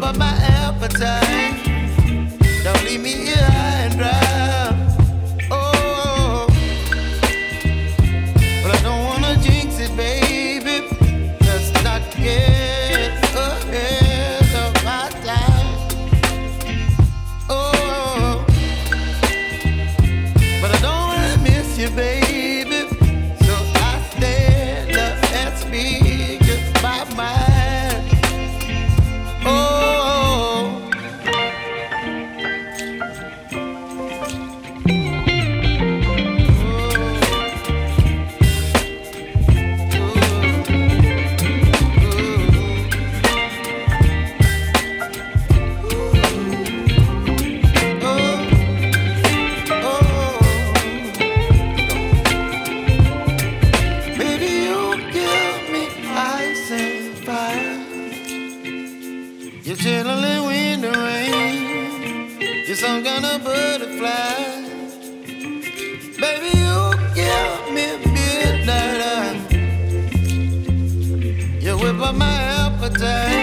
But my appetite. Don't leave me here and dry. desert